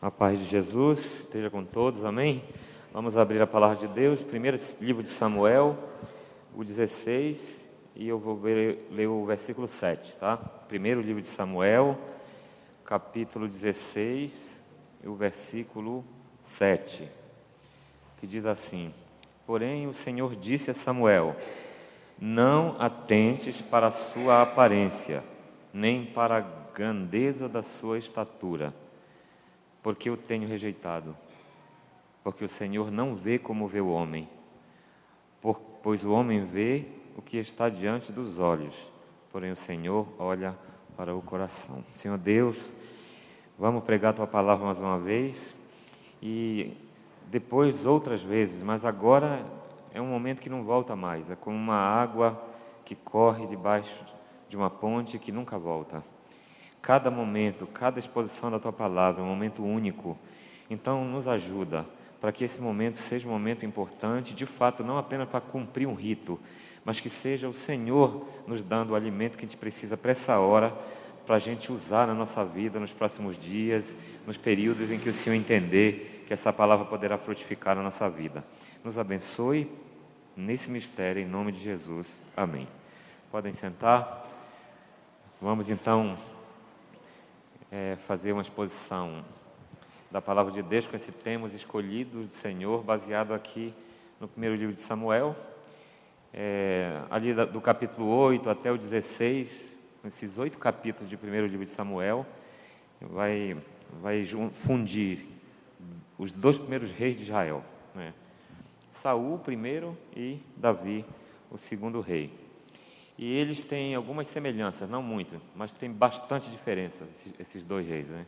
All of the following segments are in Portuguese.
A paz de Jesus esteja com todos, amém? Vamos abrir a palavra de Deus, primeiro livro de Samuel, o 16, e eu vou ver, ler o versículo 7, tá? Primeiro livro de Samuel, capítulo 16, e o versículo 7, que diz assim: Porém o Senhor disse a Samuel: Não atentes para a sua aparência, nem para a grandeza da sua estatura porque eu tenho rejeitado. Porque o Senhor não vê como vê o homem, pois o homem vê o que está diante dos olhos, porém o Senhor olha para o coração. Senhor Deus, vamos pregar a tua palavra mais uma vez e depois outras vezes, mas agora é um momento que não volta mais, é como uma água que corre debaixo de uma ponte que nunca volta. Cada momento, cada exposição da tua palavra é um momento único. Então, nos ajuda para que esse momento seja um momento importante, de fato, não apenas para cumprir um rito, mas que seja o Senhor nos dando o alimento que a gente precisa para essa hora, para a gente usar na nossa vida nos próximos dias, nos períodos em que o Senhor entender que essa palavra poderá frutificar na nossa vida. Nos abençoe nesse mistério, em nome de Jesus. Amém. Podem sentar. Vamos então é, fazer uma exposição da palavra de Deus com esse tema, os escolhidos do Senhor, baseado aqui no primeiro livro de Samuel, é, ali do capítulo 8 até o 16, esses oito capítulos de primeiro livro de Samuel, vai, vai fundir os dois primeiros reis de Israel, né? Saul primeiro e Davi o segundo rei. E eles têm algumas semelhanças, não muito, mas tem bastante diferença, esses dois reis. Né?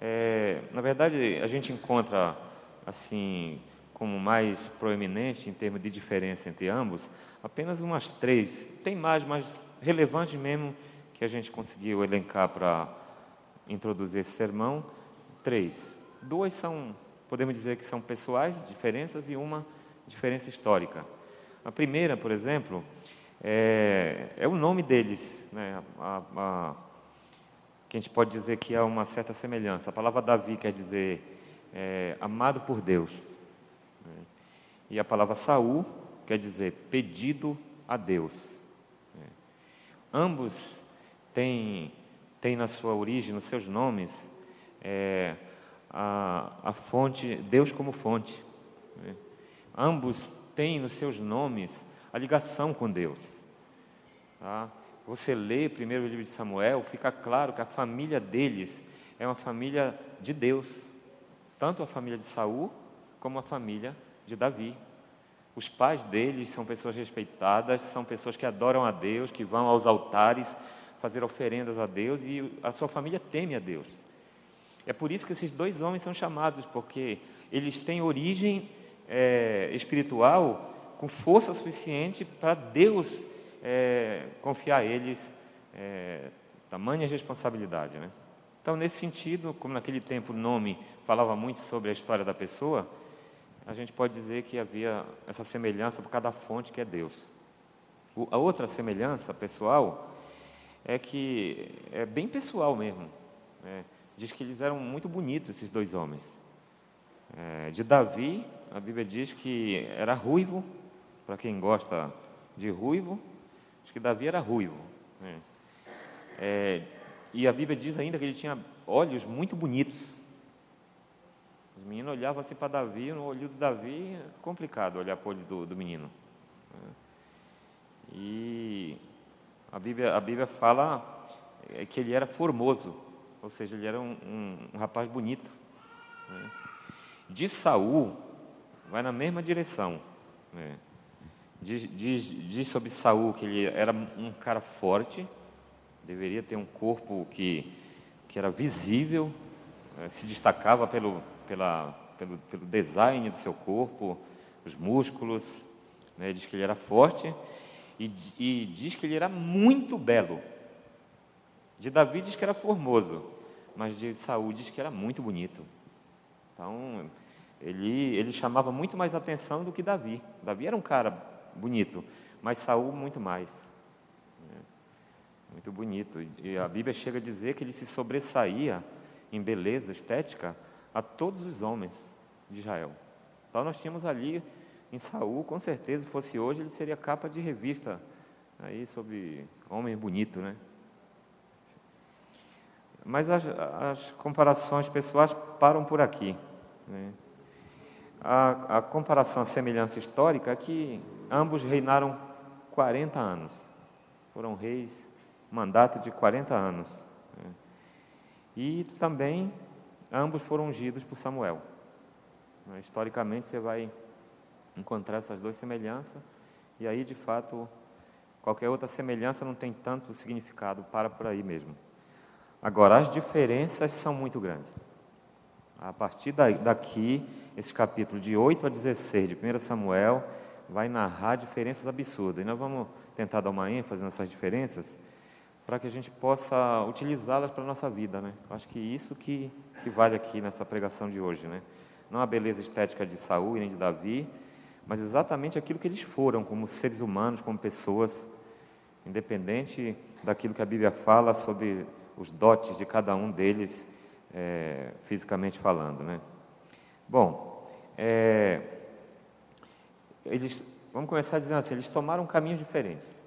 É, na verdade, a gente encontra, assim, como mais proeminente em termos de diferença entre ambos, apenas umas três. Tem mais, mas relevantes mesmo, que a gente conseguiu elencar para introduzir esse sermão, três. Duas são, podemos dizer que são pessoais, diferenças, e uma diferença histórica. A primeira, por exemplo, é, é o nome deles, né? A, a, que a gente pode dizer que há uma certa semelhança. A palavra Davi quer dizer é, amado por Deus. Né? E a palavra Saul quer dizer pedido a Deus. Né? Ambos têm, têm na sua origem, nos seus nomes, é, a, a fonte, Deus como fonte. Né? Ambos têm nos seus nomes a ligação com Deus. Tá? Você lê primeiro o livro de Samuel, fica claro que a família deles é uma família de Deus, tanto a família de Saul como a família de Davi. Os pais deles são pessoas respeitadas, são pessoas que adoram a Deus, que vão aos altares fazer oferendas a Deus e a sua família teme a Deus. É por isso que esses dois homens são chamados, porque eles têm origem é, espiritual com força suficiente para Deus é, confiar a eles é, tamanha responsabilidade. Né? Então, nesse sentido, como naquele tempo o nome falava muito sobre a história da pessoa, a gente pode dizer que havia essa semelhança por cada fonte que é Deus. O, a outra semelhança pessoal é que é bem pessoal mesmo. Né? Diz que eles eram muito bonitos, esses dois homens. É, de Davi, a Bíblia diz que era ruivo, para quem gosta de ruivo, acho que Davi era ruivo. Né? É, e a Bíblia diz ainda que ele tinha olhos muito bonitos. Os meninos olhavam assim para Davi, no olho do Davi, é complicado olhar para o olho do, do menino. Né? E a Bíblia, a Bíblia fala é, que ele era formoso, ou seja, ele era um, um, um rapaz bonito. Né? De Saul, vai na mesma direção. Né? Diz, diz, diz sobre Saul que ele era um cara forte, deveria ter um corpo que, que era visível, eh, se destacava pelo, pela, pelo, pelo design do seu corpo, os músculos. Né? Diz que ele era forte e, e diz que ele era muito belo. De Davi diz que era formoso, mas de Saul diz que era muito bonito. Então, ele, ele chamava muito mais atenção do que Davi. Davi era um cara bonito, mas Saul muito mais. Né? Muito bonito. E a Bíblia chega a dizer que ele se sobressaía em beleza estética a todos os homens de Israel. Então nós tínhamos ali em Saul, com certeza, se fosse hoje, ele seria capa de revista aí sobre homem bonito, né? Mas as, as comparações pessoais param por aqui. Né? A, a comparação, a semelhança histórica é que ambos reinaram 40 anos. Foram reis, mandato de 40 anos. Né? E também ambos foram ungidos por Samuel. Né? Historicamente, você vai encontrar essas duas semelhanças, e aí, de fato, qualquer outra semelhança não tem tanto significado, para por aí mesmo. Agora, as diferenças são muito grandes. A partir daqui, esse capítulo de 8 a 16 de 1 Samuel vai narrar diferenças absurdas. E nós vamos tentar dar uma ênfase nessas diferenças para que a gente possa utilizá-las para a nossa vida. Né? Acho que isso que, que vale aqui nessa pregação de hoje. Né? Não a beleza estética de Saul e nem de Davi, mas exatamente aquilo que eles foram como seres humanos, como pessoas, independente daquilo que a Bíblia fala sobre os dotes de cada um deles, é, fisicamente falando. Né? Bom, é, eles, vamos começar dizendo assim: eles tomaram caminhos diferentes.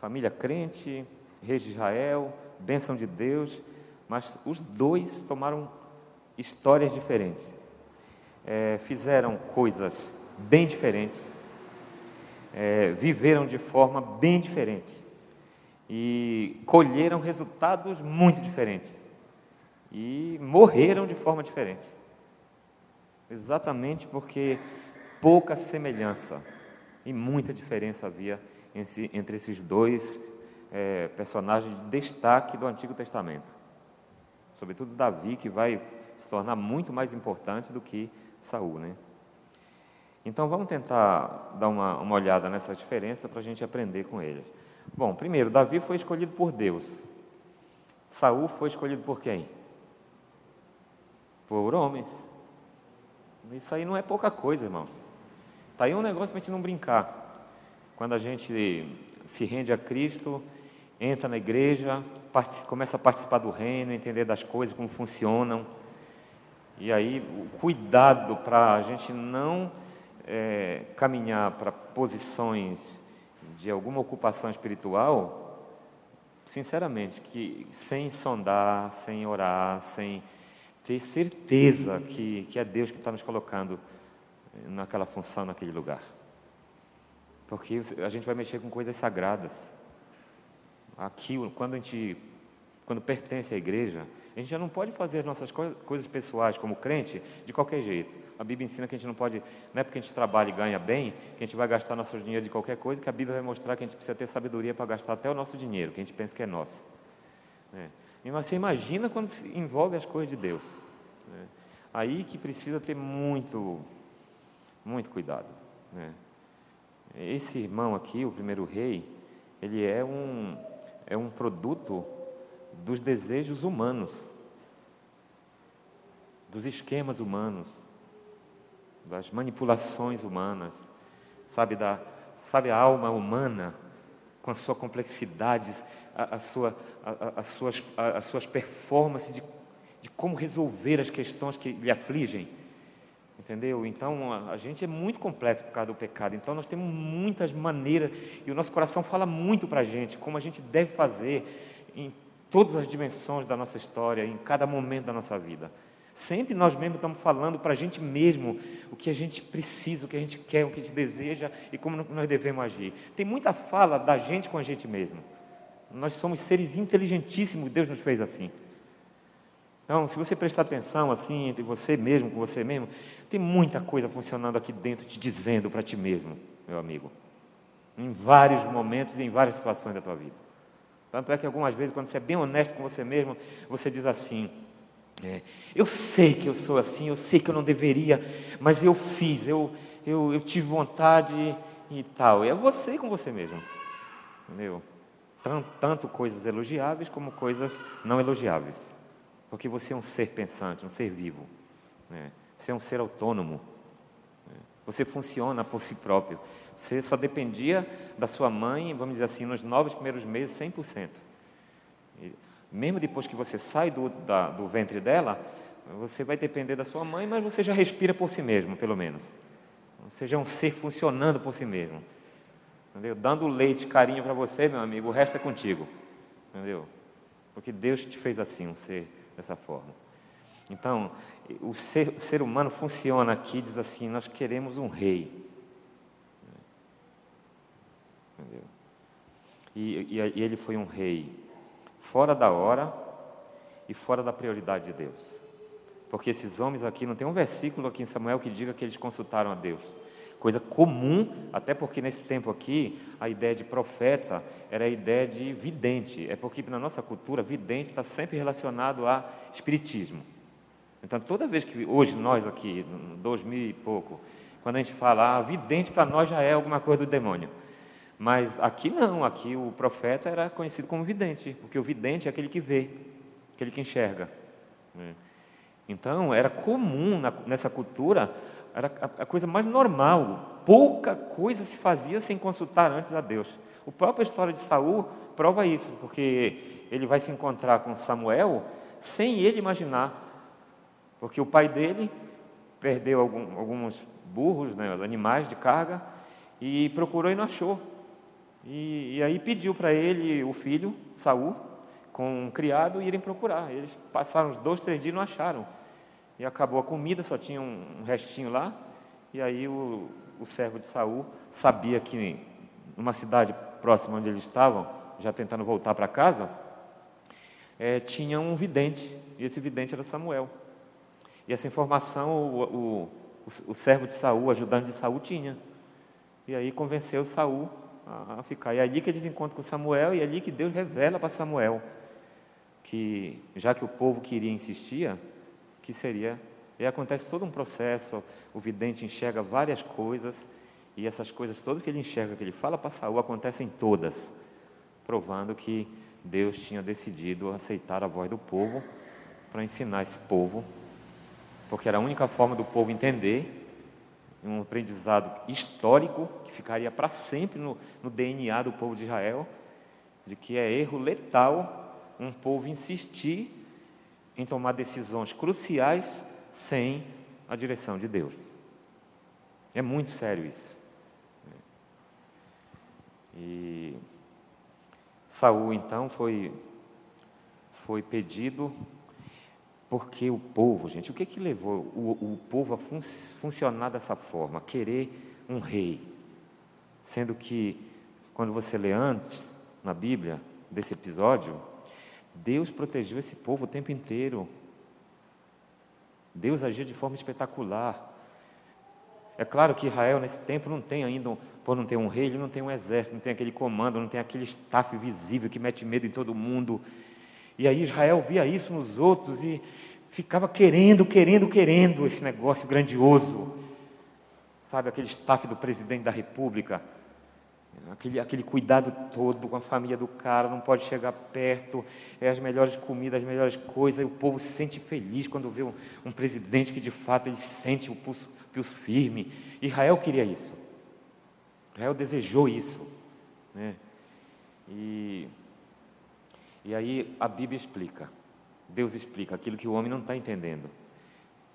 Família crente, reis de Israel, bênção de Deus, mas os dois tomaram histórias diferentes. É, fizeram coisas bem diferentes, é, viveram de forma bem diferente e colheram resultados muito diferentes e morreram de forma diferente. Exatamente porque pouca semelhança e muita diferença havia entre esses dois é, personagens de destaque do Antigo Testamento. Sobretudo Davi, que vai se tornar muito mais importante do que Saul, né? Então vamos tentar dar uma, uma olhada nessa diferença para a gente aprender com eles. Bom, primeiro, Davi foi escolhido por Deus. Saul foi escolhido por quem? Por homens. Isso aí não é pouca coisa, irmãos. Está aí um negócio para a gente não brincar. Quando a gente se rende a Cristo, entra na igreja, começa a participar do reino, entender das coisas, como funcionam. E aí, o cuidado para a gente não é, caminhar para posições de alguma ocupação espiritual, sinceramente, que sem sondar, sem orar, sem ter certeza que, que é Deus que está nos colocando naquela função, naquele lugar. Porque a gente vai mexer com coisas sagradas. Aqui, quando a gente, quando pertence à igreja, a gente já não pode fazer as nossas coisas pessoais como crente de qualquer jeito. A Bíblia ensina que a gente não pode, não é porque a gente trabalha e ganha bem, que a gente vai gastar nosso dinheiro de qualquer coisa, que a Bíblia vai mostrar que a gente precisa ter sabedoria para gastar até o nosso dinheiro, que a gente pensa que é nosso. É. E você imagina quando se envolve as coisas de Deus. Né? Aí que precisa ter muito, muito cuidado. Né? Esse irmão aqui, o primeiro rei, ele é um, é um produto dos desejos humanos, dos esquemas humanos das manipulações humanas, sabe, da, sabe a alma humana, com a sua complexidade, a, a sua, a, as, suas, as suas performances de, de como resolver as questões que lhe afligem. Entendeu? Então, a, a, gente é muito complexo por causa do pecado. Então, nós temos muitas maneiras, e o nosso coração fala muito para a gente, como a gente deve fazer em todas as dimensões da nossa história, em cada momento da nossa vida. Sempre nós mesmos estamos falando para a gente mesmo o que a gente precisa, o que a gente quer, o que a gente deseja e como nós devemos agir. Tem muita fala da gente com a gente mesmo. Nós somos seres inteligentíssimos, Deus nos fez assim. Então, se você prestar atenção assim, entre você mesmo, com você mesmo, tem muita coisa funcionando aqui dentro, te dizendo para ti mesmo, meu amigo. Em vários momentos e em várias situações da tua vida. Tanto é que algumas vezes, quando você é bem honesto com você mesmo, você diz assim: é, eu sei que eu sou assim, eu sei que eu não deveria, mas eu fiz, eu, eu, eu tive vontade e tal. E é você com você mesmo. Entendeu? Tanto, tanto coisas elogiáveis como coisas não elogiáveis. Porque você é um ser pensante, um ser vivo. Né? Você é um ser autônomo. Né? Você funciona por si próprio. Você só dependia da sua mãe, vamos dizer assim, nos nove primeiros meses, 100%. Mesmo depois que você sai do, da, do ventre dela, Você vai depender da sua mãe, mas você já respira por si mesmo, pelo menos. Você já é um ser funcionando por si mesmo. Entendeu? Dando leite, carinho para você, meu amigo, o resto é contigo. Entendeu? Porque Deus te fez assim, um ser dessa forma. Então, o ser, o ser humano funciona aqui, diz assim: nós queremos um rei. Entendeu? E, e, e ele foi um rei fora da hora e fora da prioridade de Deus. Porque esses homens aqui, não tem um versículo aqui em Samuel que diga que eles consultaram a Deus. Coisa comum, até porque nesse tempo aqui, a ideia de profeta era a ideia de vidente. É porque na nossa cultura, vidente está sempre relacionado a espiritismo. Então, toda vez que hoje nós aqui, no 2000 e pouco, quando a gente fala, ah, vidente para nós já é alguma coisa do demônio. Mas aqui não, aqui o profeta era conhecido como vidente, porque o vidente é aquele que vê, aquele que enxerga. Né? Então, era comum nessa cultura, era a coisa mais normal, pouca coisa se fazia sem consultar antes a Deus. O própria história de Saul prova isso, porque ele vai se encontrar com Samuel sem ele imaginar, porque o pai dele perdeu algum, alguns burros, né, os animais de carga, e procurou e não achou. E, e aí pediu para ele, o filho, Saul, com um criado, irem procurar. Eles passaram dois, três dias e não acharam. E acabou a comida, só tinha um, restinho lá. E aí o, o servo de Saul sabia que numa cidade próxima onde eles estavam, já tentando voltar para casa, é, tinha um vidente, e esse vidente era Samuel. E essa informação o, o, o, o servo de Saul, ajudante de Saul, tinha. E aí convenceu Saul a ficar. E é ali que eles encontram com Samuel, e é ali que Deus revela para Samuel que, já que o povo queria insistia, que seria. E acontece todo um processo, o vidente enxerga várias coisas, e essas coisas todas que ele enxerga, que ele fala para Saul, acontecem todas, provando que Deus tinha decidido aceitar a voz do povo para ensinar esse povo, porque era a única forma do povo entender um aprendizado histórico que ficaria para sempre no, no DNA do povo de Israel, de que é erro letal um povo insistir em tomar decisões cruciais sem a direção de Deus. É muito sério isso. E Saul então foi foi pedido porque o povo, gente, o que que levou o, o povo a fun funcionar dessa forma, querer um rei, sendo que quando você lê antes na Bíblia desse episódio, Deus protegeu esse povo o tempo inteiro. Deus agia de forma espetacular. É claro que Israel, nesse tempo, não tem ainda, por não ter um rei, ele não tem um exército, não tem aquele comando, não tem aquele staff visível que mete medo em todo mundo. E aí Israel via isso nos outros e ficava querendo, querendo, querendo esse negócio grandioso. Sabe, aquele staff do presidente da república, Aquele, aquele cuidado todo com a família do cara, não pode chegar perto, é as melhores comidas, as melhores coisas, e o povo se sente feliz quando vê um, um presidente que de fato ele sente o pulso, pulso firme. Israel queria isso. Israel desejou isso. Né? E, e aí a Bíblia explica, Deus explica aquilo que o homem não está entendendo.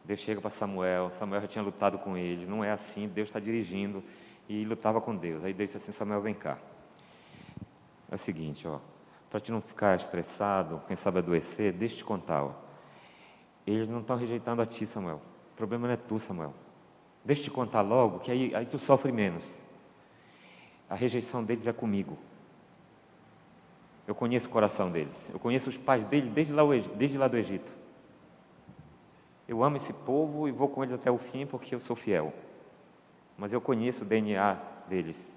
Deus chega para Samuel, Samuel já tinha lutado com ele, não é assim, Deus está dirigindo e lutava com Deus. Aí Deus disse assim: Samuel, vem cá. É o seguinte, ó, para te não ficar estressado, quem sabe adoecer, deixa eu te contar. Ó. Eles não estão rejeitando a ti, Samuel. O problema não é tu, Samuel. Deixa eu te contar logo, que aí, aí tu sofre menos. A rejeição deles é comigo. Eu conheço o coração deles. Eu conheço os pais deles desde lá, desde lá do Egito. Eu amo esse povo e vou com eles até o fim porque eu sou fiel mas eu conheço o DNA deles.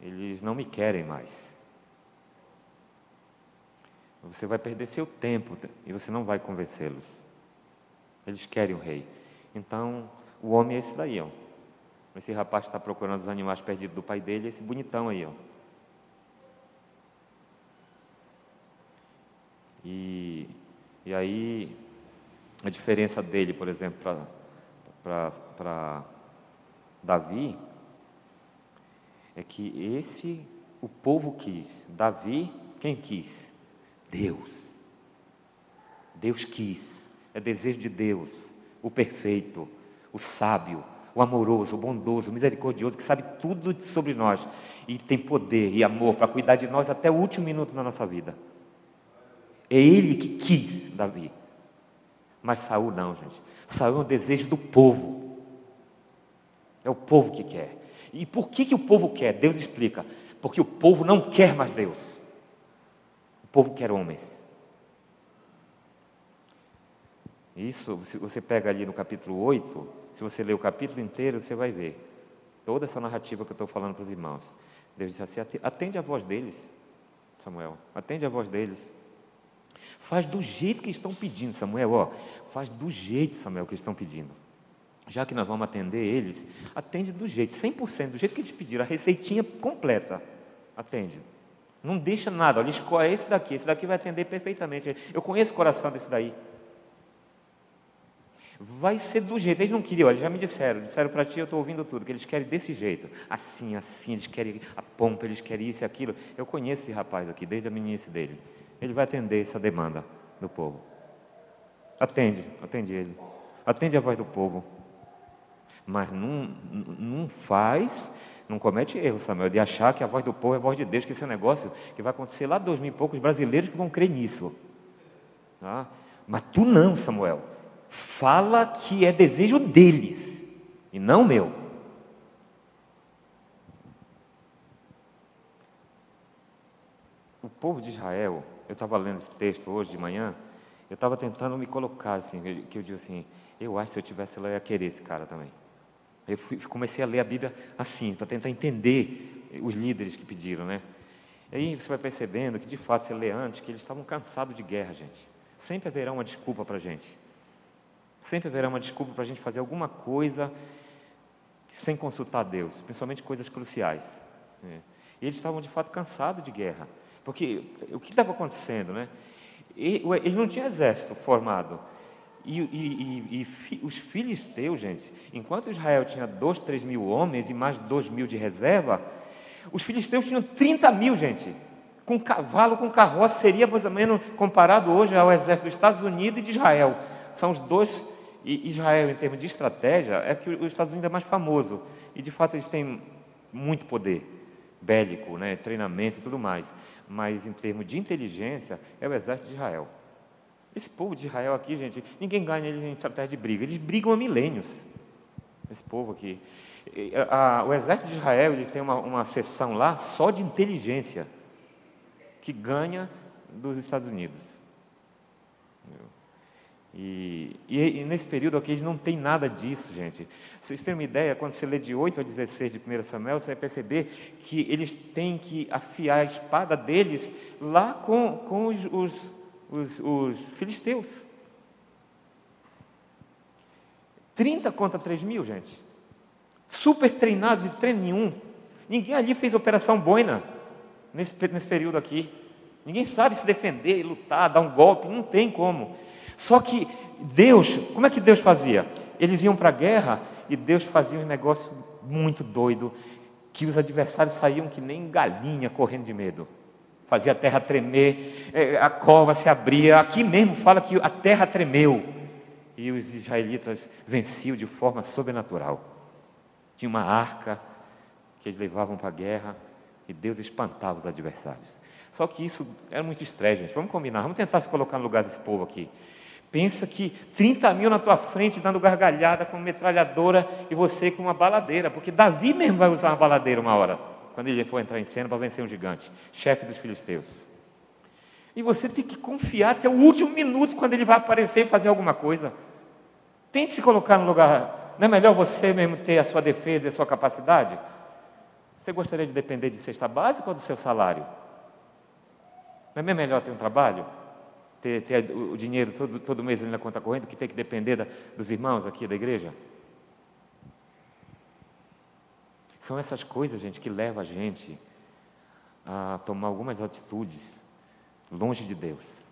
Eles não me querem mais. Você vai perder seu tempo e você não vai convencê-los. Eles querem o rei. Então, o homem é esse daí, ó. Esse rapaz está procurando os animais perdidos do pai dele, esse bonitão aí, ó. E, e aí, a diferença dele, por exemplo, para Davi, é que esse o povo quis. Davi, quem quis? Deus. Deus quis. É desejo de Deus, o perfeito, o sábio, o amoroso, o bondoso, o misericordioso, que sabe tudo sobre nós e tem poder e amor para cuidar de nós até o último minuto da nossa vida. É Ele que quis Davi. Mas Saul não, gente. Saul é um desejo do povo. É o povo que quer. E por que, que o povo quer? Deus explica. Porque o povo não quer mais Deus. O povo quer homens. Isso, você pega ali no capítulo 8, se você ler o capítulo inteiro, você vai ver toda essa narrativa que eu estou falando para os irmãos. Deus disse assim: atende a voz deles, Samuel, atende a voz deles. Faz do jeito que estão pedindo, Samuel, ó, faz do jeito, Samuel, que estão pedindo. Já que nós vamos atender eles, atende do jeito, 100%, do jeito que eles pediram, a receitinha completa. Atende. Não deixa nada, olha, escolhe esse daqui, esse daqui vai atender perfeitamente. Eu conheço o coração desse daí. Vai ser do jeito, eles não queriam, eles já me disseram, disseram para ti, eu estou ouvindo tudo, que eles querem desse jeito, assim, assim, eles querem a pompa, eles querem isso e aquilo. Eu conheço esse rapaz aqui, desde a meninice dele. Ele vai atender essa demanda do povo. Atende, atende ele. Atende a voz do povo. Mas não, não faz, não comete erro, Samuel, de achar que a voz do povo é a voz de Deus, que esse é um negócio que vai acontecer lá dois mil e poucos brasileiros que vão crer nisso. Tá? Mas tu não, Samuel. Fala que é desejo deles e não meu. O povo de Israel eu estava lendo esse texto hoje de manhã, eu estava tentando me colocar assim, que eu digo assim, eu acho que se eu tivesse lá eu ia querer esse cara também. Eu fui, comecei a ler a Bíblia assim, para tentar entender os líderes que pediram, né? E aí você vai percebendo que de fato você lê antes que eles estavam cansados de guerra, gente. Sempre haverá uma desculpa para a gente. Sempre haverá uma desculpa para a gente fazer alguma coisa sem consultar Deus, principalmente coisas cruciais. Né? E eles estavam de fato cansados de guerra. Porque o que estava acontecendo, né? Eles não tinham exército formado. E, e, e, e fi, os filisteus, gente, enquanto Israel tinha dois, três mil homens e mais dois mil de reserva, os filisteus tinham 30 mil, gente. Com cavalo, com carroça, seria mais ou menos comparado hoje ao exército dos Estados Unidos e de Israel. São os dois, e Israel, em termos de estratégia, é que os Estados Unidos é mais famoso. E de fato eles têm muito poder bélico, né, treinamento e tudo mais mas em termos de inteligência, é o exército de Israel. Esse povo de Israel aqui, gente, ninguém ganha eles em estratégia de briga, eles brigam há milênios. Esse povo aqui. O exército de Israel eles tem uma, uma seção lá só de inteligência, que ganha dos Estados Unidos. E, e, e, nesse período aqui, eles não tem nada disso, gente. Vocês têm uma ideia, quando você lê de 8 a 16 de 1 Samuel, você vai perceber que eles têm que afiar a espada deles lá com, com os, os, os, os filisteus. 30 contra 3 mil, gente. Super treinados e treino nenhum. Ninguém ali fez operação boina nesse, nesse período aqui. Ninguém sabe se defender, lutar, dar um golpe, não tem como. Só que Deus, como é que Deus fazia? Eles iam para a guerra e Deus fazia um negócio muito doido, que os adversários saíam que nem galinha correndo de medo. Fazia a terra tremer, é, a cova se abria. Aqui mesmo fala que a terra tremeu. E os israelitas venciam de forma sobrenatural. Tinha uma arca que eles levavam para a guerra e Deus espantava os adversários. Só que isso era muito estresse, gente. Vamos combinar, vamos tentar se colocar no lugar desse povo aqui. Pensa que 30 mil na tua frente dando gargalhada com metralhadora e você com uma baladeira, porque Davi mesmo vai usar uma baladeira uma hora, quando ele for entrar em cena para vencer um gigante, chefe dos filisteus. E você tem que confiar até o último minuto quando ele vai aparecer e fazer alguma coisa. Tente se colocar no lugar. Não é melhor você mesmo ter a sua defesa e a sua capacidade? Você gostaria de depender de cesta básica ou do seu salário? Não é melhor ter um trabalho? ter, ter o dinheiro todo, todo mês na conta corrente, que tem que depender da, dos irmãos aqui da igreja? São essas coisas, gente, que levam a gente a tomar algumas atitudes longe de Deus.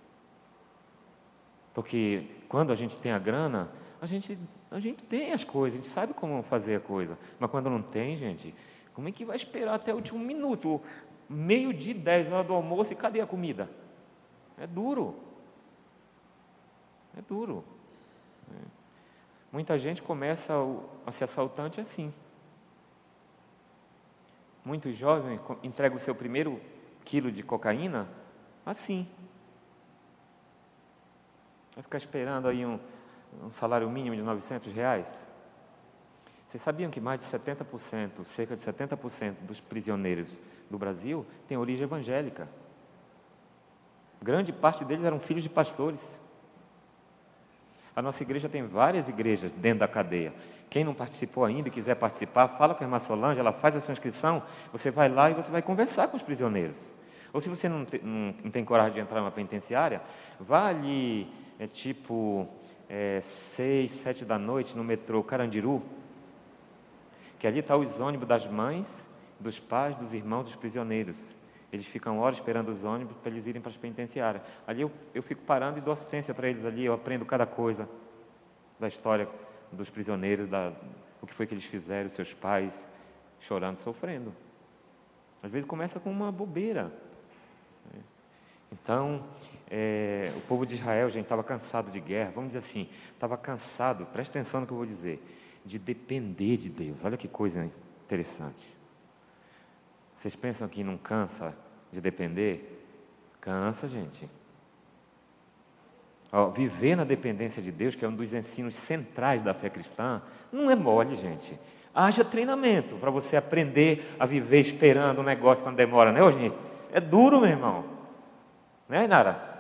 Porque quando a gente tem a grana, a gente, a gente tem as coisas, a gente sabe como fazer a coisa. Mas quando não tem, gente, como é que vai esperar até o último minuto? Meio de dez horas do almoço e cadê a comida? É duro. É duro. Muita gente começa a ser assaltante assim. Muitos jovens entregam o seu primeiro quilo de cocaína assim. Vai ficar esperando aí um, um salário mínimo de 900 reais? Vocês sabiam que mais de 70%, cerca de 70% dos prisioneiros do Brasil têm origem evangélica? Grande parte deles eram filhos de pastores. A nossa igreja tem várias igrejas dentro da cadeia. Quem não participou ainda e quiser participar, fala com a irmã Solange, ela faz a sua inscrição, você vai lá e você vai conversar com os prisioneiros. Ou se você não, não, não tem coragem de entrar numa penitenciária, vá ali, é tipo, é, seis, sete da noite, no metrô Carandiru, que ali estão tá os ônibus das mães, dos pais, dos irmãos dos prisioneiros. Eles ficam horas esperando os ônibus para eles irem para as penitenciárias. Ali eu, eu fico parando e dou assistência para eles ali, eu aprendo cada coisa da história dos prisioneiros, da, o que foi que eles fizeram, seus pais, chorando, sofrendo. Às vezes começa com uma bobeira. Então, é, o povo de Israel, gente, estava cansado de guerra, vamos dizer assim, estava cansado, presta atenção no que eu vou dizer, de depender de Deus. Olha que coisa interessante. Vocês pensam que não cansa de depender? Cansa, gente. Viver na dependência de Deus, que é um dos ensinos centrais da fé cristã, não é mole, gente. Haja treinamento para você aprender a viver esperando um negócio quando demora, né, hoje? É duro, meu irmão. Né, Nara?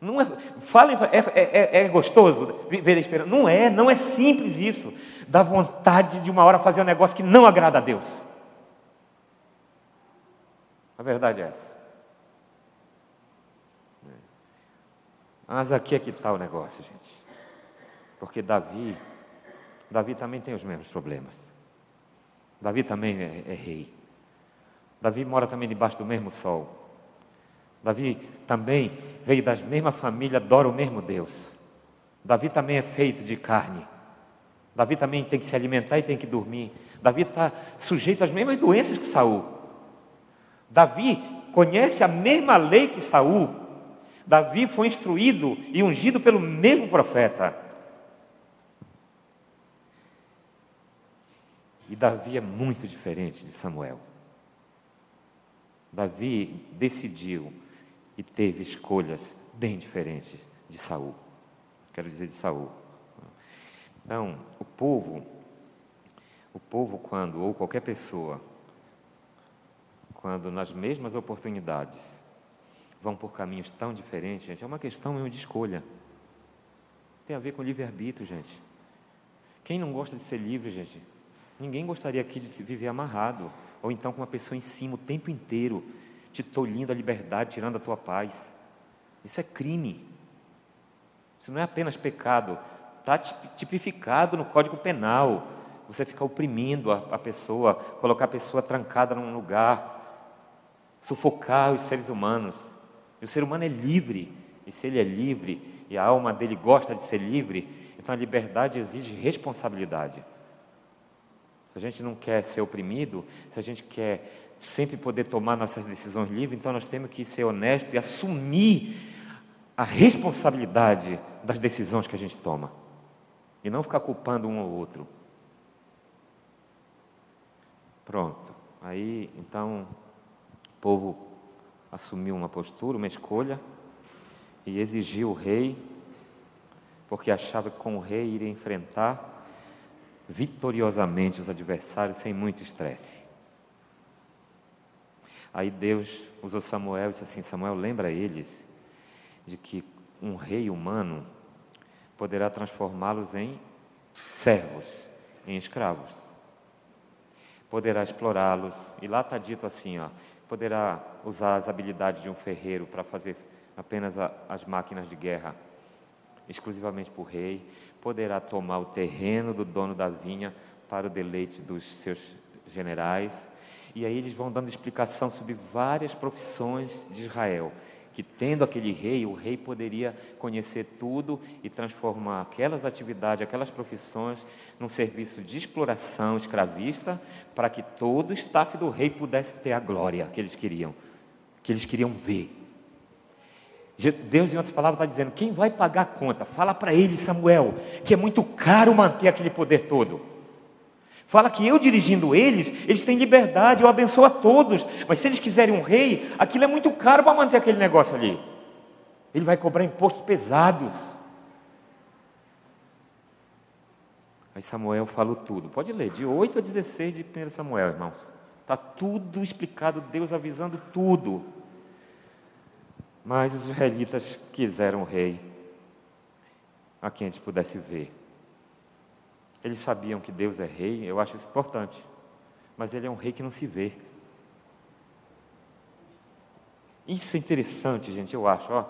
Não é, falem, é, é, é gostoso viver esperando? Não é, não é simples isso. Dá vontade de uma hora fazer um negócio que não agrada a Deus. A verdade é essa. Mas aqui é que está o negócio, gente. Porque Davi, Davi também tem os mesmos problemas. Davi também é, é rei. Davi mora também debaixo do mesmo sol. Davi também veio das mesmas famílias, adora o mesmo Deus. Davi também é feito de carne. Davi também tem que se alimentar e tem que dormir. Davi está sujeito às mesmas doenças que Saul. Davi conhece a mesma lei que Saul. Davi foi instruído e ungido pelo mesmo profeta. E Davi é muito diferente de Samuel. Davi decidiu e teve escolhas bem diferentes de Saul. Quero dizer de Saul. Então, o povo, o povo quando ou qualquer pessoa quando nas mesmas oportunidades vão por caminhos tão diferentes, gente, é uma questão mesmo de escolha. Tem a ver com livre-arbítrio, gente. Quem não gosta de ser livre, gente? Ninguém gostaria aqui de viver amarrado, ou então com uma pessoa em cima o tempo inteiro, te tolhindo a liberdade, tirando a tua paz. Isso é crime. Isso não é apenas pecado, está tipificado no Código Penal. Você ficar oprimindo a, a pessoa, colocar a pessoa trancada num lugar, sufocar os seres humanos. O ser humano é livre, e se ele é livre e a alma dele gosta de ser livre, então a liberdade exige responsabilidade. Se a gente não quer ser oprimido, se a gente quer sempre poder tomar nossas decisões livres, então nós temos que ser honestos e assumir a responsabilidade das decisões que a gente toma. E não ficar culpando um ou outro. Pronto. Aí, então, o povo assumiu uma postura, uma escolha e exigiu o rei, porque achava que com o rei iria enfrentar vitoriosamente os adversários sem muito estresse. Aí Deus usou Samuel e disse assim: Samuel, lembra eles de que um rei humano poderá transformá-los em servos, em escravos. Poderá explorá-los. E lá está dito assim: ó, poderá usar as habilidades de um ferreiro para fazer apenas a, as máquinas de guerra exclusivamente para o rei, poderá tomar o terreno do dono da vinha para o deleite dos seus generais. E aí eles vão dando explicação sobre várias profissões de Israel que tendo aquele rei, o rei poderia conhecer tudo e transformar aquelas atividades, aquelas profissões, num serviço de exploração escravista, para que todo o staff do rei pudesse ter a glória que eles queriam, que eles queriam ver. Deus, em outras palavras, está dizendo: quem vai pagar a conta? Fala para ele, Samuel, que é muito caro manter aquele poder todo. Fala que eu dirigindo eles, eles têm liberdade, eu abençoo a todos. Mas se eles quiserem um rei, aquilo é muito caro para manter aquele negócio ali. Ele vai cobrar impostos pesados. Aí Samuel falou tudo. Pode ler, de 8 a 16 de 1 Samuel, irmãos. Está tudo explicado, Deus avisando tudo. Mas os israelitas quiseram um rei a quem a gente pudesse ver. Eles sabiam que Deus é rei, eu acho isso importante. Mas ele é um rei que não se vê. Isso é interessante, gente, eu acho. Ó.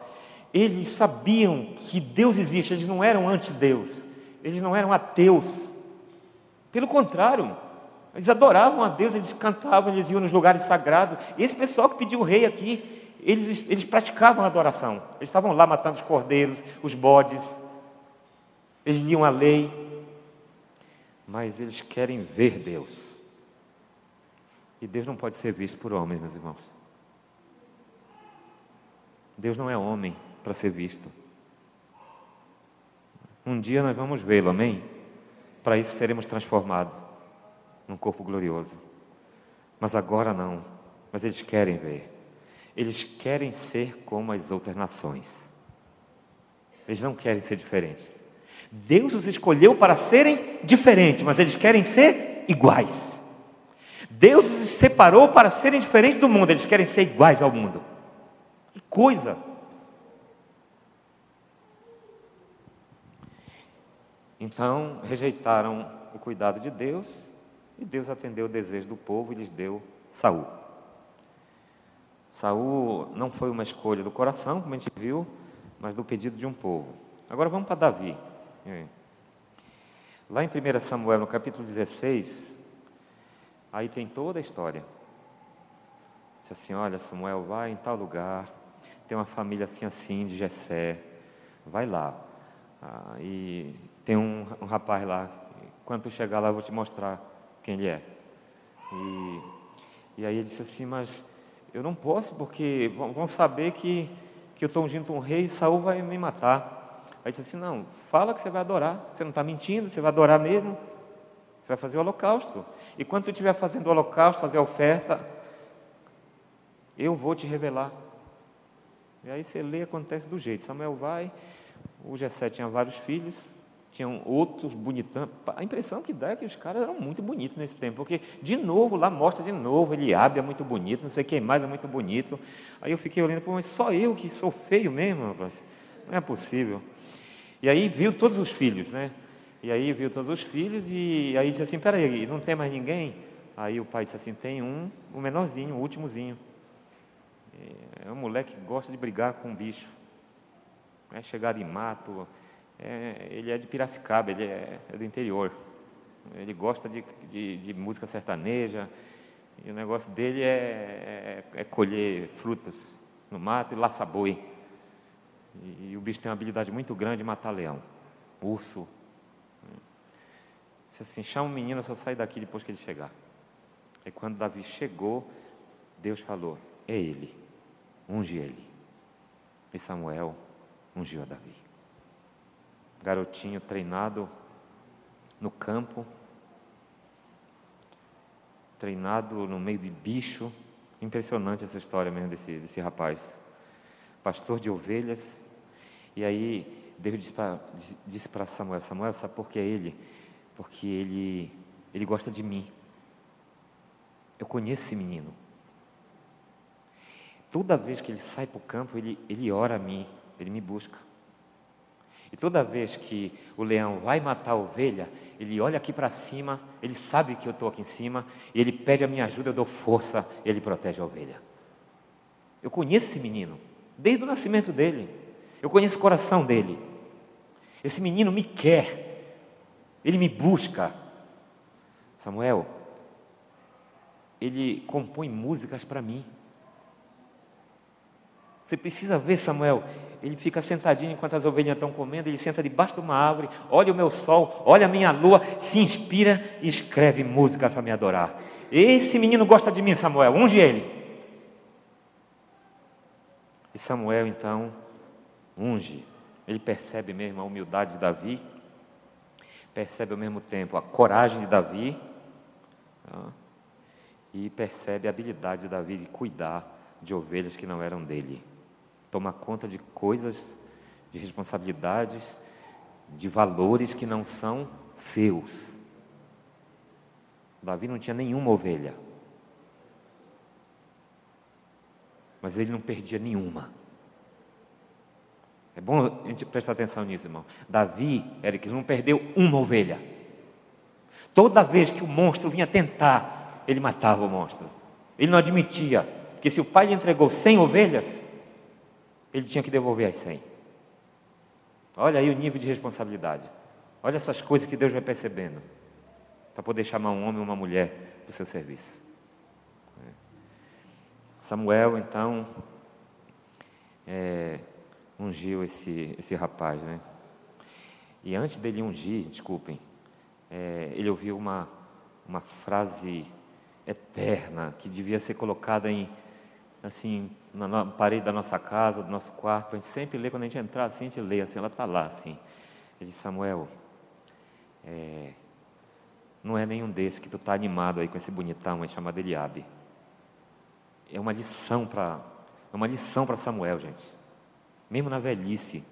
Eles sabiam que Deus existe, eles não eram anti-Deus, eles não eram ateus. Pelo contrário, eles adoravam a Deus, eles cantavam, eles iam nos lugares sagrados. Esse pessoal que pediu o rei aqui, eles, eles praticavam a adoração. Eles estavam lá matando os cordeiros, os bodes, eles liam a lei, mas eles querem ver Deus. E Deus não pode ser visto por homens, meus irmãos. Deus não é homem para ser visto. Um dia nós vamos vê-lo, amém? Para isso seremos transformados num corpo glorioso. Mas agora não. Mas eles querem ver. Eles querem ser como as outras nações. Eles não querem ser diferentes. Deus os escolheu para serem diferentes, mas eles querem ser iguais. Deus os separou para serem diferentes do mundo, eles querem ser iguais ao mundo. Que coisa! Então, rejeitaram o cuidado de Deus, e Deus atendeu o desejo do povo e lhes deu Saul. Saul não foi uma escolha do coração, como a gente viu, mas do pedido de um povo. Agora vamos para Davi. Lá em 1 Samuel, no capítulo 16, aí tem toda a história. Diz assim, olha, Samuel, vai em tal lugar, tem uma família assim assim de Jessé, vai lá. Ah, e tem um, um, rapaz lá, quando tu chegar lá eu vou te mostrar quem ele é. E, e aí ele disse assim, mas eu não posso porque vão saber que, que eu estou ungindo um rei e Saul vai me matar. Aí disse assim: não, fala que você vai adorar, você não está mentindo, você vai adorar mesmo. Você vai fazer o holocausto. E quando tu estiver fazendo o holocausto, fazer a oferta, eu vou te revelar. E aí você lê, acontece do jeito. Samuel vai, o Jessé tinha vários filhos, tinham outros bonitão. A impressão que dá é que os caras eram muito bonitos nesse tempo, porque de novo lá mostra de novo, Eliabe é muito bonito, não sei quem mais é muito bonito. Aí eu fiquei olhando, mas só eu que sou feio mesmo, rapaz. Não é possível. E aí viu todos os filhos, né? E aí viu todos os filhos e aí disse assim, peraí, não tem mais ninguém? Aí o pai disse assim, tem um, o menorzinho, o últimozinho. É um moleque que gosta de brigar com um bicho. É chegado em mato. É, ele é de Piracicaba, ele é, é do interior. Ele gosta de, de, de, música sertaneja. E o negócio dele é, é, é colher frutas no mato e laçar boi. E, e, o bicho tem uma habilidade muito grande de matar leão, urso. Disse assim: chama o menino, eu só sair daqui depois que ele chegar. E quando Davi chegou, Deus falou: é ele, unge ele. E Samuel ungiu a Davi. Garotinho treinado no campo, treinado no meio de bicho. Impressionante essa história mesmo desse, desse rapaz. Pastor de ovelhas, e aí Deus disse para Samuel: Samuel, sabe por que é ele? Porque ele, ele gosta de mim. Eu conheço esse menino. Toda vez que ele sai para o campo, ele, ele ora a mim, ele me busca. E toda vez que o leão vai matar a ovelha, ele olha aqui para cima, ele sabe que eu estou aqui em cima, e ele pede a minha ajuda, eu dou força, ele protege a ovelha. Eu conheço esse menino, desde o nascimento dele. Eu conheço o coração dele. Esse menino me quer. Ele me busca. Samuel, ele compõe músicas para mim. Você precisa ver, Samuel. Ele fica sentadinho enquanto as ovelhas estão comendo. Ele senta debaixo de uma árvore, olha o meu sol, olha a minha lua, se inspira e escreve música para me adorar. Esse menino gosta de mim, Samuel. Unge ele. E Samuel, então, unge, ele percebe mesmo a humildade de Davi, percebe ao mesmo tempo a coragem de Davi, tá? e percebe a habilidade de Davi de cuidar de ovelhas que não eram dele, tomar conta de coisas, de responsabilidades, de valores que não são seus. Davi não tinha nenhuma ovelha, mas ele não perdia nenhuma. É bom a gente prestar atenção nisso, irmão. Davi, Eric, não perdeu uma ovelha. Toda vez que o monstro vinha tentar, ele matava o monstro. Ele não admitia que se o pai lhe entregou 100 ovelhas, ele tinha que devolver as 100. Olha aí o nível de responsabilidade. Olha essas coisas que Deus vai percebendo para poder chamar um homem ou uma mulher para o seu serviço. Samuel, então, é, ungiu esse, esse rapaz, né? E antes dele ungir, desculpem, é, ele ouviu uma, uma frase eterna que devia ser colocada em assim na, parede da nossa casa, do nosso quarto, a gente sempre lê quando a gente entrar assim, a gente lê assim, ela está lá assim. Ele disse, Samuel, é, não é nenhum desses que tu está animado aí com esse bonitão aí chamado Eliabe. É uma lição para é uma lição para Samuel, gente. Mesmo na velhice,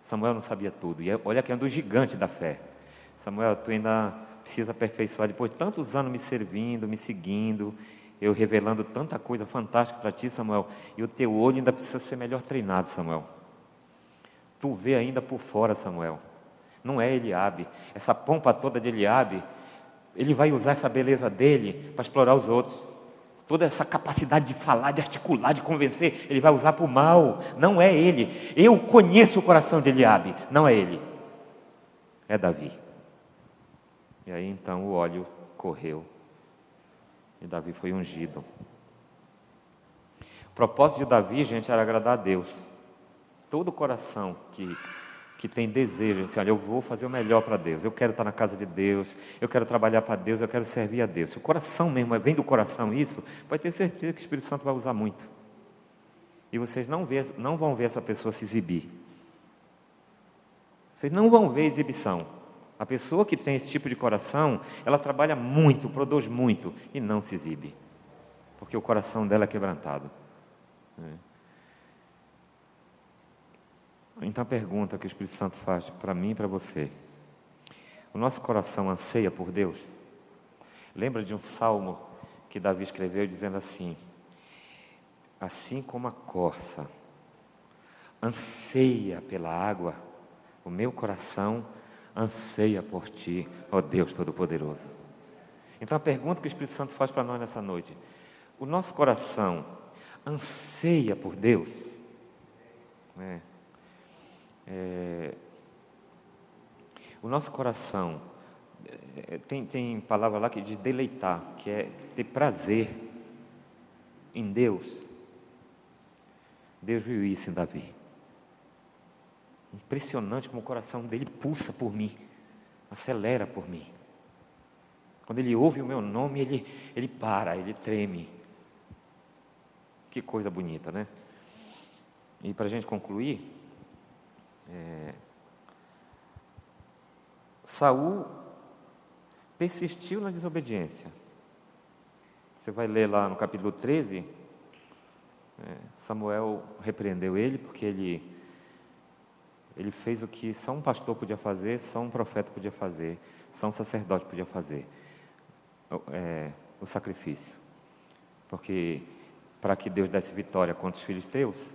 Samuel não sabia tudo. E é, olha que é um dos gigantes da fé. Samuel, tu ainda precisa aperfeiçoar. Depois de tantos anos me servindo, me seguindo, eu revelando tanta coisa fantástica para ti, Samuel. E o teu olho ainda precisa ser melhor treinado, Samuel. Tu vê ainda por fora, Samuel. Não é Eliabe. Essa pompa toda de Eliabe, ele vai usar essa beleza dele para explorar os outros toda essa capacidade de falar, de articular, de convencer, ele vai usar para o mal. Não é ele. Eu conheço o coração de Eliabe, não é ele. É Davi. E aí então o óleo correu e Davi foi ungido. O propósito de Davi, gente, era agradar a Deus. Todo coração que que tem desejo, assim, olha, eu vou fazer o melhor para Deus, eu quero estar na casa de Deus, eu quero trabalhar para Deus, eu quero servir a Deus. Se o coração mesmo vem do coração isso, pode ter certeza que o Espírito Santo vai usar muito. E vocês não, vê, não vão ver essa pessoa se exibir. Vocês não vão ver exibição. A pessoa que tem esse tipo de coração, ela trabalha muito, produz muito e não se exibe. Porque o coração dela é quebrantado. É. Então a pergunta que o Espírito Santo faz para mim e para você: o nosso coração anseia por Deus? Lembra de um salmo que Davi escreveu dizendo assim: Assim como a corça anseia pela água, o meu coração anseia por ti, ó Deus Todo-Poderoso. Então a pergunta que o Espírito Santo faz para nós nessa noite: o nosso coração anseia por Deus? É. É, o nosso coração é, tem, tem palavra lá que diz deleitar, que é ter prazer em Deus. Deus viu isso em Davi. Impressionante como o coração dele pulsa por mim, acelera por mim. Quando ele ouve o meu nome, ele, ele para, ele treme. Que coisa bonita, né? E para a gente concluir, é, Saul persistiu na desobediência. Você vai ler lá no capítulo 13, é, Samuel repreendeu ele porque ele, ele fez o que só um pastor podia fazer, só um profeta podia fazer, só um sacerdote podia fazer, é, o sacrifício. Porque para que Deus desse vitória contra os filisteus,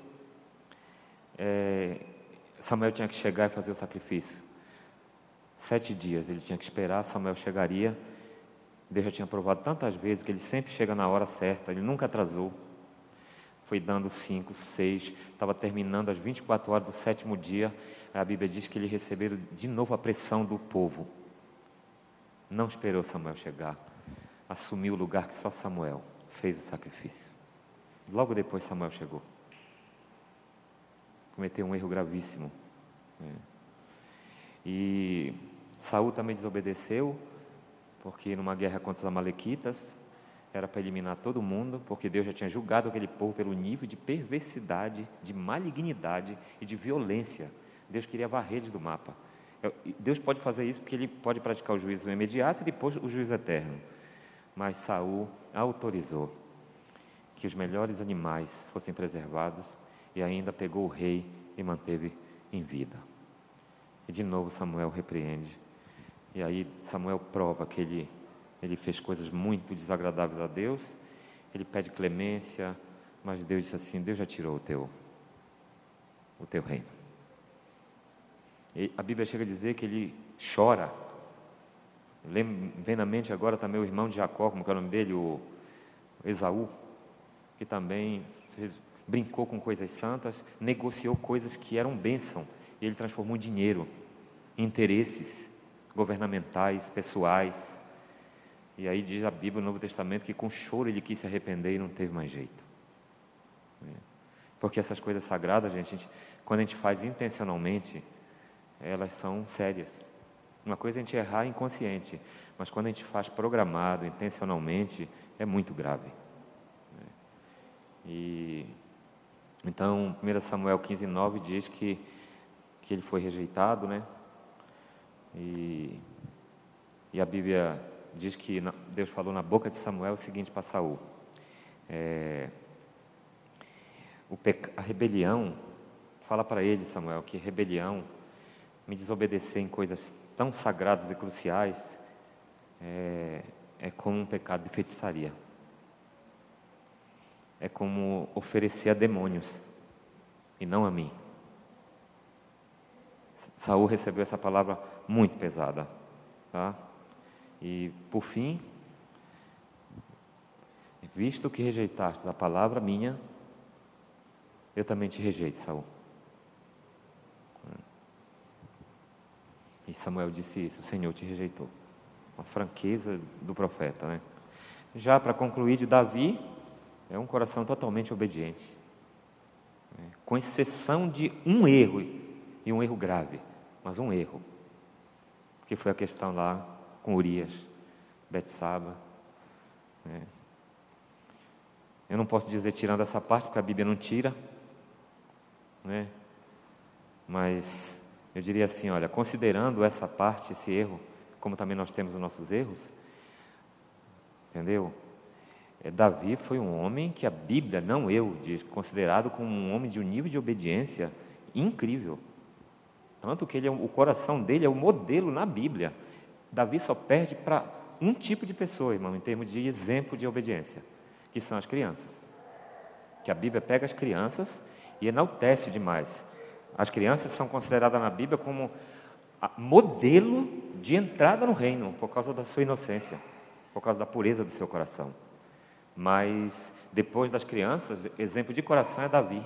é, Samuel tinha que chegar e fazer o sacrifício. Sete dias ele tinha que esperar, Samuel chegaria. Deus já tinha provado tantas vezes que ele sempre chega na hora certa, ele nunca atrasou. Foi dando cinco, seis, estava terminando as 24 horas do sétimo dia. A Bíblia diz que ele recebeu de novo a pressão do povo. Não esperou Samuel chegar, assumiu o lugar que só Samuel fez o sacrifício. Logo depois Samuel chegou cometeu um erro gravíssimo. Né? E Saul também desobedeceu, porque numa guerra contra os amalequitas, era para eliminar todo mundo, porque Deus já tinha julgado aquele povo pelo nível de perversidade, de malignidade e de violência. Deus queria varrer eles do mapa. Deus pode fazer isso porque ele pode praticar o juízo imediato e depois o juízo eterno. Mas Saul autorizou que os melhores animais fossem preservados e ainda pegou o rei e manteve em vida. E de novo Samuel repreende. E aí Samuel prova que ele ele fez coisas muito desagradáveis a Deus, ele pede clemência, mas Deus disse assim: Deus já tirou o teu, o teu reino. E a Bíblia chega a dizer que ele chora. Vem na mente agora também o irmão de Jacó, como é o nome dele, o Esaú, que também fez, brincou com coisas santas, negociou coisas que eram bênção, e ele transformou em dinheiro, em interesses governamentais, pessoais. E aí diz a Bíblia no Novo Testamento que com choro ele quis se arrepender e não teve mais jeito. É. Porque essas coisas sagradas, gente, a gente, quando a gente faz intencionalmente, elas são sérias. Uma coisa é a gente errar inconsciente, mas quando a gente faz programado, intencionalmente, é muito grave. É. E então, 1 Samuel 15, 9 diz que, que ele foi rejeitado, né? E, e a Bíblia diz que Deus falou na boca de Samuel o seguinte para Saul: é, a rebelião, fala para ele, Samuel, que rebelião, me desobedecer em coisas tão sagradas e cruciais, é, é como um pecado de feitiçaria. É como oferecer a demônios e não a mim. Saul recebeu essa palavra muito pesada, tá? E, por fim, visto que rejeitaste a palavra minha, eu também te rejeito, Saul. E Samuel disse isso, o Senhor te rejeitou. Uma franqueza do profeta, né? Já para concluir de Davi, é um coração totalmente obediente. Né? Com exceção de um erro, e um erro grave, mas um erro. Que foi a questão lá com Urias, Betsaba. Né? Eu não posso dizer tirando essa parte, porque a Bíblia não tira, né? mas eu diria assim: olha, considerando essa parte, esse erro, como também nós temos os nossos erros, entendeu? É, Davi foi um homem que a Bíblia, não eu, diz, considerado como um homem de um nível de obediência incrível. Tanto que ele, é o coração dele é o modelo na Bíblia. Davi só perde para um tipo de pessoa, irmão, em termos de exemplo de obediência, que são as crianças. Que a Bíblia pega as crianças e enaltece demais. As crianças são consideradas na Bíblia como modelo de entrada no reino, por causa da sua inocência, por causa da pureza do seu coração. Mas depois das crianças, exemplo de coração é Davi.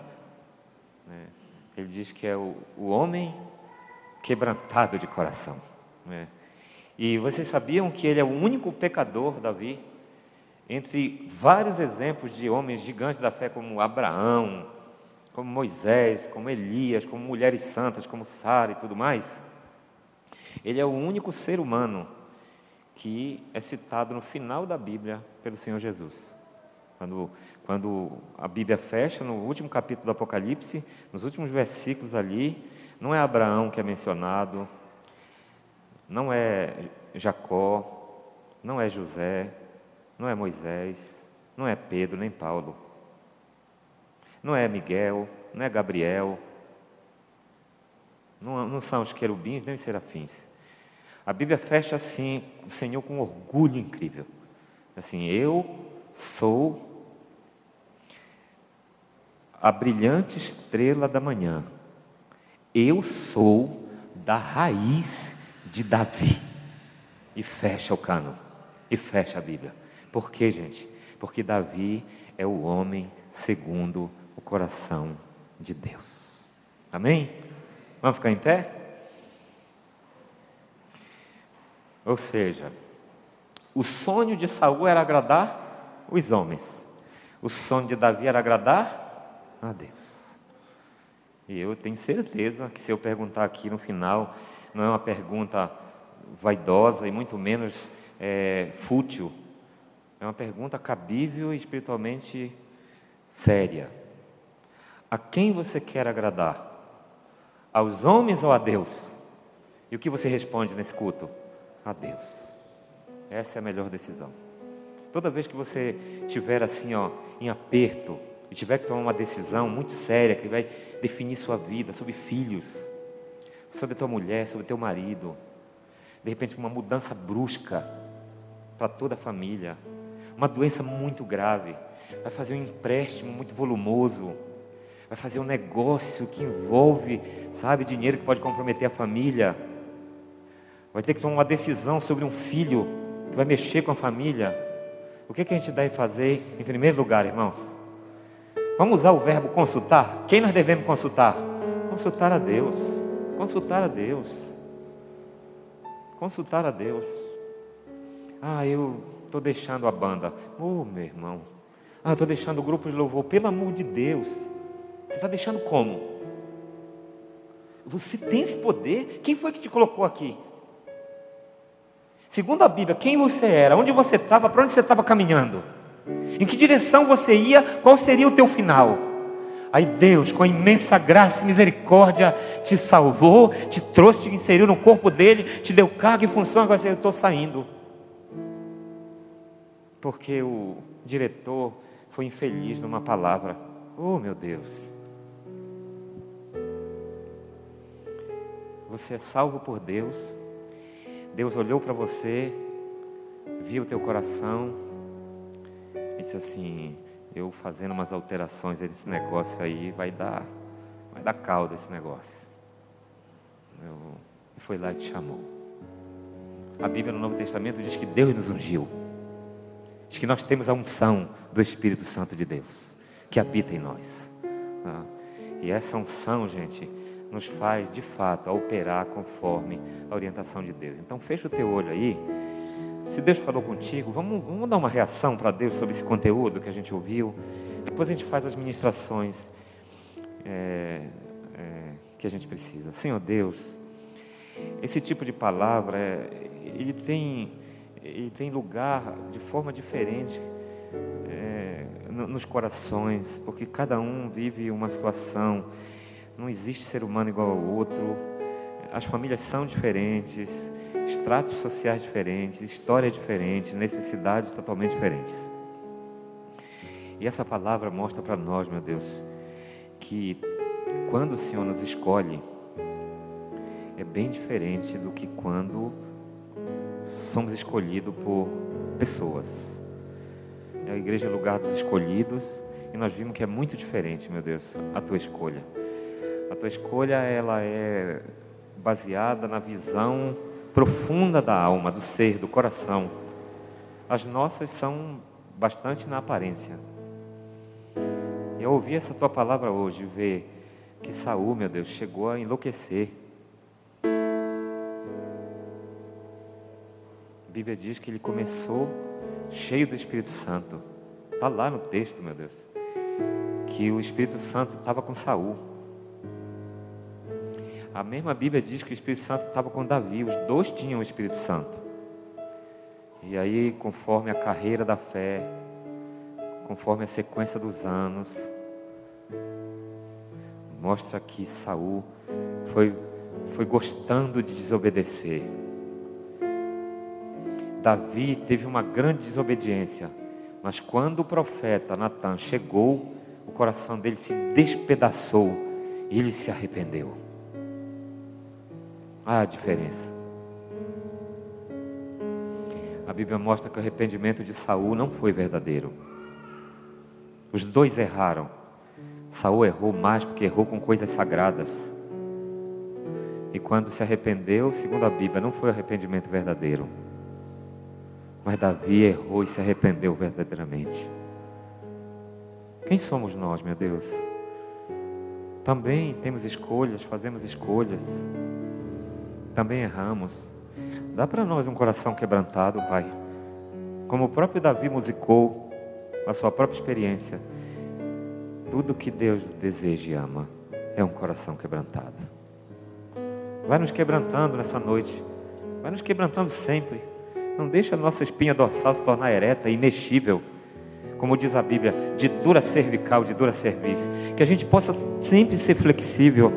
Né? Ele diz que é o, o homem quebrantado de coração. Né? E vocês sabiam que ele é o único pecador, Davi, entre vários exemplos de homens gigantes da fé, como Abraão, como Moisés, como Elias, como mulheres santas, como Sara e tudo mais. Ele é o único ser humano que é citado no final da Bíblia pelo Senhor Jesus. Quando, quando a Bíblia fecha, no último capítulo do Apocalipse, nos últimos versículos ali, não é Abraão que é mencionado, não é Jacó, não é José, não é Moisés, não é Pedro nem Paulo, não é Miguel, não é Gabriel, não, não são os querubins nem os serafins. A Bíblia fecha assim, o Senhor com orgulho incrível. Assim, eu sou a brilhante estrela da manhã. Eu sou da raiz de Davi. E fecha o cano. E fecha a Bíblia. Por quê, gente? Porque Davi é o homem segundo o coração de Deus. Amém? Vamos ficar em pé? Ou seja, o sonho de Saul era agradar os homens. O sonho de Davi era agradar a Deus. E eu tenho certeza que se eu perguntar aqui no final, não é uma pergunta vaidosa e muito menos é, fútil. É uma pergunta cabível e espiritualmente séria. A quem você quer agradar? Aos homens ou a Deus? E o que você responde nesse culto? A Deus. Essa é a melhor decisão. Toda vez que você tiver assim, ó, em aperto, e tiver que tomar uma decisão muito séria que vai definir sua vida, sobre filhos, sobre a tua mulher, sobre o teu marido, de repente uma mudança brusca para toda a família, uma doença muito grave, vai fazer um empréstimo muito volumoso, vai fazer um negócio que envolve, sabe, dinheiro que pode comprometer a família, vai ter que tomar uma decisão sobre um filho que vai mexer com a família. O que, é que a gente deve fazer em primeiro lugar, irmãos? Vamos usar o verbo consultar? Quem nós devemos consultar? Consultar a Deus. Consultar a Deus. Consultar a Deus. Ah, eu estou deixando a banda. Oh, meu irmão. Ah, estou deixando o grupo de louvor. Pelo amor de Deus. Você está deixando como? Você tem esse poder? Quem foi que te colocou aqui? Segundo a Bíblia, quem você era? Onde você estava? Para onde você estava caminhando? Em que direção você ia? Qual seria o teu final? Aí Deus, com imensa graça e misericórdia, te salvou, te trouxe, te inseriu no corpo dele, te deu carga e função, agora eu estou saindo. Porque o diretor foi infeliz numa palavra. Oh meu Deus. Você é salvo por Deus. Deus olhou para você, viu o teu coração, disse assim: eu fazendo umas alterações nesse negócio aí, vai dar, vai dar caldo esse negócio. Eu, e foi lá e te chamou. A Bíblia no Novo Testamento diz que Deus nos ungiu. Diz que nós temos a unção do Espírito Santo de Deus, que habita em nós. Tá? E essa unção, gente, nos faz de fato operar conforme a orientação de Deus. Então fecha o teu olho aí. Se Deus falou contigo, vamos, vamos dar uma reação para Deus sobre esse conteúdo que a gente ouviu. Depois a gente faz as ministrações é, é, que a gente precisa. Senhor Deus, esse tipo de palavra, é, ele, tem, ele tem lugar de forma diferente é, nos corações, porque cada um vive uma situação. Não existe ser humano igual ao outro. As famílias são diferentes estratos sociais diferentes, histórias diferentes, necessidades totalmente diferentes. E essa palavra mostra para nós, meu Deus, que quando o Senhor nos escolhe, é bem diferente do que quando somos escolhidos por pessoas. A igreja é lugar dos escolhidos e nós vimos que é muito diferente, meu Deus, a tua escolha. A tua escolha ela é baseada na visão profunda da alma, do ser, do coração. As nossas são bastante na aparência. Eu ouvi essa tua palavra hoje, ver que Saul, meu Deus, chegou a enlouquecer. A Bíblia diz que ele começou cheio do Espírito Santo. Está lá no texto, meu Deus. Que o Espírito Santo estava com Saul. A mesma Bíblia diz que o Espírito Santo estava com Davi, os dois tinham o Espírito Santo. E aí, conforme a carreira da fé, conforme a sequência dos anos, mostra que Saul foi, foi gostando de desobedecer. Davi teve uma grande desobediência, mas quando o profeta Natan chegou, o coração dele se despedaçou e ele se arrependeu. Há diferença. A Bíblia mostra que o arrependimento de Saul não foi verdadeiro. Os dois erraram. Saul errou mais porque errou com coisas sagradas. E quando se arrependeu, segundo a Bíblia, não foi arrependimento verdadeiro. Mas Davi errou e se arrependeu verdadeiramente. Quem somos nós, meu Deus? Também temos escolhas, fazemos escolhas também erramos. Dá para nós um coração quebrantado, Pai. Como o próprio Davi musicou, a sua própria experiência. Tudo que Deus deseja e ama é um coração quebrantado. Vai nos quebrantando nessa noite. Vai nos quebrantando sempre. Não deixa a nossa espinha dorsal se tornar ereta, imexível. Como diz a Bíblia, de dura cervical, de dura cerviz. Que a gente possa sempre ser flexível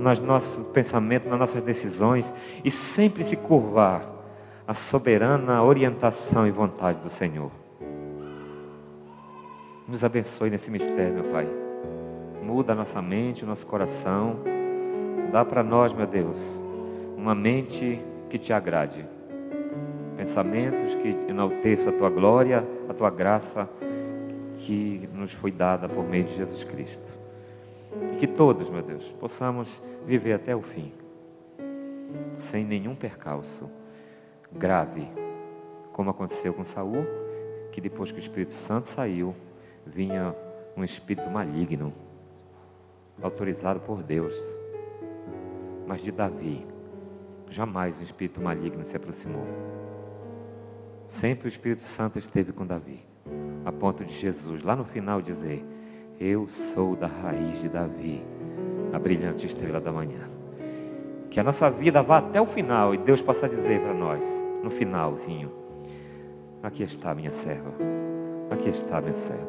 nos nossos pensamentos, nas nossas decisões e sempre se curvar à soberana orientação e vontade do Senhor. Nos abençoe nesse mistério, meu Pai. Muda a nossa mente, o nosso coração. Dá para nós, meu Deus, uma mente que te agrade. Pensamentos que enalteçam a tua glória, a tua graça que nos foi dada por meio de Jesus Cristo. E que todos, meu Deus, possamos viver até o fim, sem nenhum percalço grave, como aconteceu com Saul, que depois que o Espírito Santo saiu, vinha um espírito maligno, autorizado por Deus. Mas de Davi, jamais um espírito maligno se aproximou. Sempre o Espírito Santo esteve com Davi, a ponto de Jesus, lá no final, dizer: Eu sou da raiz de Davi, a brilhante estrela da manhã. Que a nossa vida vá até o final e Deus possa dizer para nós, no finalzinho: Aqui está minha serva, aqui está meu servo.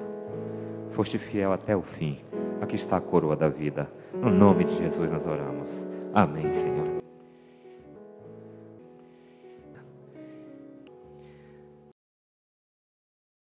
Foste fiel até o fim. Aqui está a coroa da vida. No nome de Jesus nós oramos. Amém, Senhor.